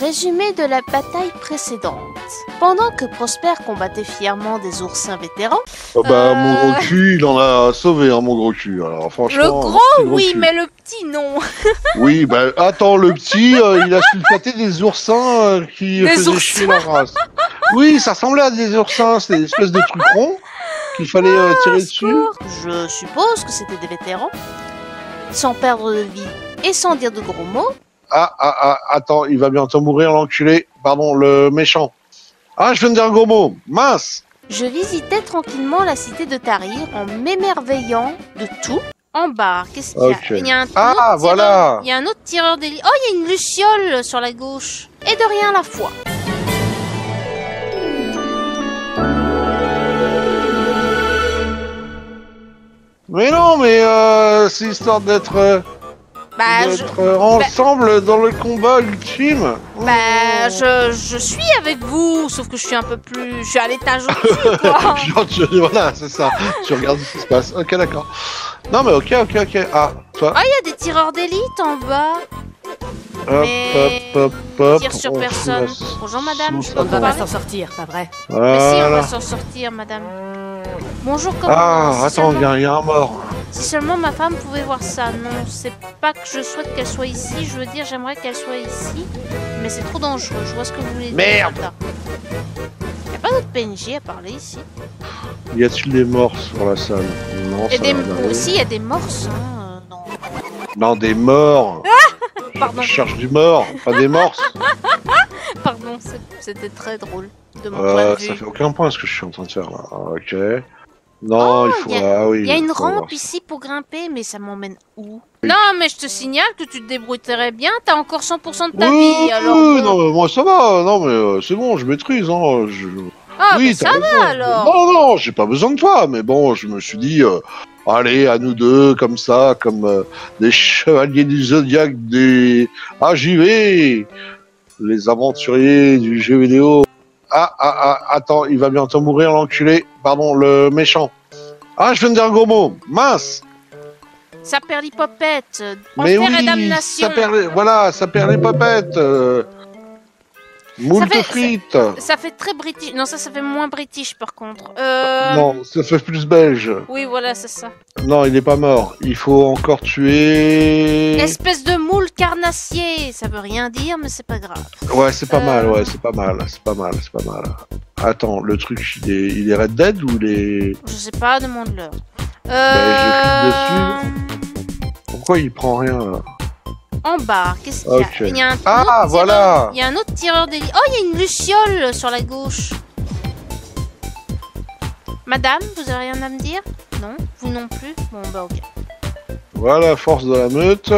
Résumé de la bataille précédente. Pendant que Prosper combattait fièrement des oursins vétérans, Oh bah, Euh. mon gros cul, il en a sauvé, hein, mon gros cul. Alors, franchement. le gros, oui, cul. mais le petit non. Oui, bah, attends, le petit, euh, il a sulfaté des oursins euh, qui Des faisaient chier la race. Oui, ça ressemblait à des oursins, c'était des espèces de trucs ronds qu'il fallait tirer dessus. Je suppose que c'était des vétérans. Sans perdre de vie et sans dire de gros mots, Ah, ah, ah, attends, il va bientôt mourir, l'enculé. Pardon, le méchant. Ah, je viens de dire un gros mot. Mince je visitais tranquillement la cité de Tarir en m'émerveillant de tout. En bas, qu'est-ce qu'il y a. Il y a un Ah, tireur- voilà. Il y a un autre tireur d'élite. Oh, il y a une luciole sur la gauche. Et de rien à la fois. Mais non, mais euh, c'est histoire d'être euh, Bah, je, d'être, euh, ensemble dans le combat ultime. bah je, je suis avec vous, sauf que je suis un peu plus... Je suis à l'étage au-dessus, quoi. Genre, tu- voilà, c'est ça. tu regardes ce qui se passe. Ok, d'accord. Non, mais ok, ok, ok. Ah, toi. Ah, il y a des tireurs d'élite en bas. Hop, mais- hop, hop, hop. Tire sur On personne. Bonjour, madame, je peux On vous va pas s'en sortir, pas vrai Mais si, on va Voilà. s'en sortir, madame. Bonjour, comment Ah, attends, il y, a un mort. Si seulement ma femme pouvait voir ça. Non, c'est pas que je souhaite qu'elle soit ici. Je veux dire, j'aimerais qu'elle soit ici. Mais c'est trop dangereux. Je vois ce que vous voulez dire. Merde. Martha. Y a pas d'autre PNJ à parler ici? Y a-t-il des morts sur la salle? Non, Et ça des... Aussi, y a des morses. Hein. non. Non, des morts. Pardon, Je cherche du mort, pas des morses. pardon, c'était très drôle de mon point Euh, de vue. ça fait aucun point ce que je suis en train de faire là. Ok. Non, il faut. y a- ah oui. Il y a une rampe ici pour grimper, mais ça m'emmène où? Non, mais je te signale que tu te débrouilles très bien. T'as encore 100% de ta Oui, vie. oui, Alors, oui, non, mais moi ça va. Non, mais euh, c'est bon, je maîtrise. Hein. Je... ah, oui, mais ça raison. va alors. Non, non, j'ai pas besoin de toi. Mais bon, je me suis dit, euh, allez, à nous deux, comme ça, comme euh, des chevaliers du zodiaque, des AJV, les aventuriers du jeu vidéo. Ah, ah, ah, attends, il va bientôt mourir, l'enculé. Pardon, le méchant. Ah, je viens de dire un gros mot. Mince. Ça perd l'hypopète. Mais Enfer et oui, damnation. ça perd les... voilà, ça perd les papettes. Euh... Moult fait- frites. Ça fait très british. Non, ça, ça fait moins british par contre. Euh... Non, ça fait plus belge. Oui, voilà, c'est ça. Non, il est pas mort. Il faut encore tuer. Espèce de moule carnassier. Ça veut rien dire, mais c'est pas grave. Ouais, c'est pas Euh. mal, ouais, c'est pas mal, c'est pas mal, c'est pas mal. Attends, le truc, il est, il est Red Dead ou il est... Je sais pas, demande-leur. Ben, Euh... Pourquoi il prend rien là? En bas, qu'est-ce qu'il y a Ok. Il y a un Ah, tireur- voilà Il y a un autre tireur d'élite. Oh, il y a une luciole sur la gauche. Madame, vous avez rien à me dire? Non Vous non plus? Bon, bah ok. Voilà, force de la meute.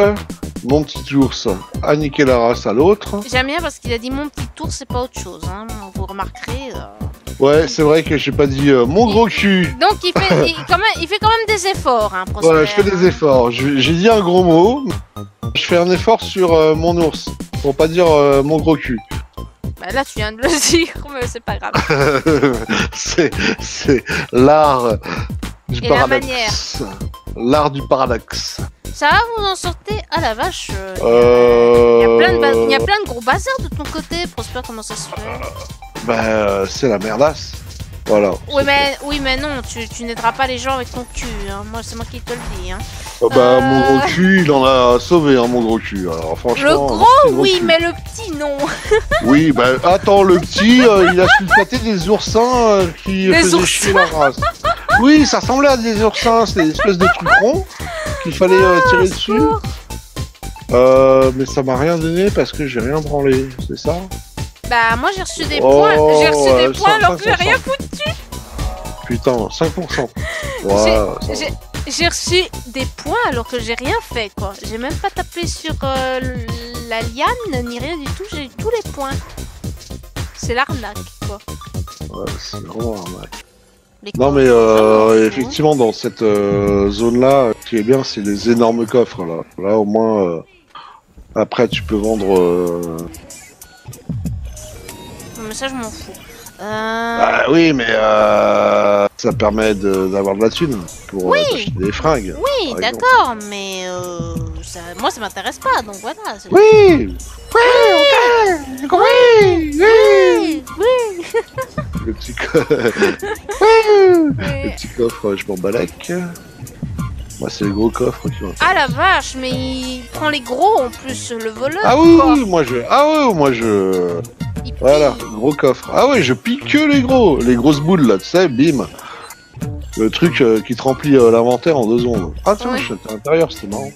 Mon petit ours a niqué la race à l'autre. J'aime bien parce qu'il a dit mon petit tour, c'est pas autre chose. Hein. Vous remarquerez. euh. Ouais, c'est vrai que j'ai pas dit euh, mon gros cul. Donc il fait, il, quand même, il fait quand même des efforts, hein, Voilà, je fais des hein. efforts. J'ai dit un gros mot. Je fais un effort sur euh, mon ours. Pour pas dire euh, mon gros cul. Bah, là, tu viens de le dire, mais c'est pas grave. c'est c'est l'art du Et la paradoxe. L'art du paradoxe. Ça va, vous en sortez Ah la vache. euh. Il y, a plein de ba- il y a plein de gros bazars de ton côté, Prosper, comment ça se fait Bah, c'est la merdasse. Voilà. oui mais, oui, mais non, tu, tu n'aideras pas les gens avec ton cul. Hein. Moi, c'est moi qui te le dis. Hein. Oh, bah, Euh. mon gros cul, il en a sauvé, hein, mon gros cul. Alors, franchement. Le gros, oui, cul. mais le petit, non. Oui, bah, attends, le petit, euh, il a sulfaté des oursins euh, qui Des faisaient oursins. chier la race. Oui, ça ressemblait à des oursins, c'était des espèces de trucs ronds qu'il fallait euh, tirer dessus. Mais ça m'a rien donné parce que j'ai rien branlé, c'est ça? Bah, moi, j'ai reçu des Oh, points. J'ai reçu des points alors que j'ai rien foutu. Putain, 5%. Ouais, ça va. J'ai- J'ai reçu des points alors que j'ai rien fait, quoi. J'ai même pas tapé sur euh, la liane ni rien du tout. J'ai eu tous les points. C'est l'arnaque, quoi. Ouais, c'est vraiment arnaque. Les Non mais euh, vraiment, effectivement dans cette euh, zone-là, ce qui est bien c'est les énormes coffres là. Là au moins euh, après tu peux vendre. euh, Non, mais ça, je m'en fous. Euh. Bah oui, mais euh, ça permet d'avoir de, la thune pour euh, acheter des fringues. Oui, d'accord, mais euh, moi ça m'intéresse pas, donc voilà. c'est- Oui Oui, Oui Oui oui. Le petit, co- le petit coffre, je m'en balèque. Moi, c'est le gros coffre qui m'intéresse. Ah la vache, mais il prend les gros en plus, le voleur. Ah oui, oui, moi je. Ah oui, moi je. Il Voilà, gros coffre. Ah ouais, je pique que les gros, les grosses boules là, tu sais, bim. Le truc euh, qui te remplit euh, l'inventaire en deux secondes. Ah tiens, Ouais. j'étais à l'intérieur, c'était marrant.